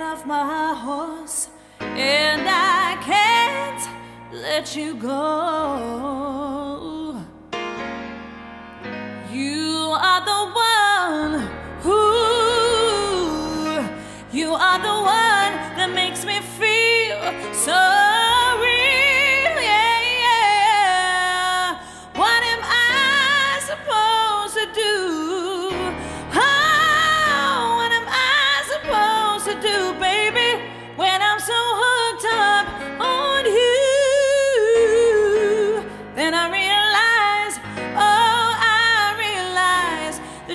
head off my horse, and I can't let you go. You are the one.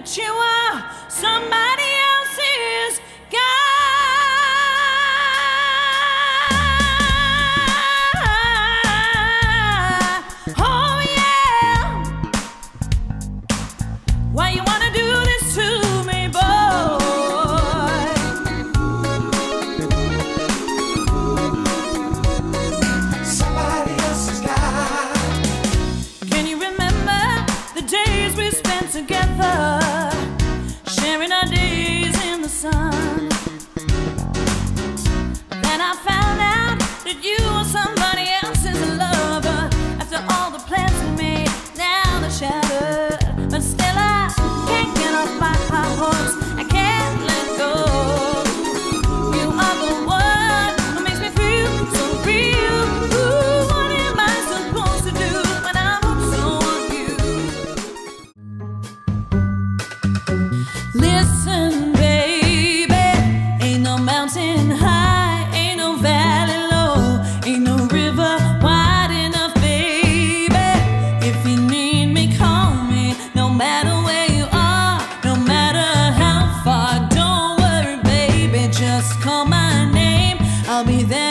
you are somebody. Listen, baby, ain't no mountain high, ain't no valley low, ain't no river wide enough, baby. If you need me, call me, no matter where you are, no matter how far. Don't worry, baby, just call my name, I'll be there.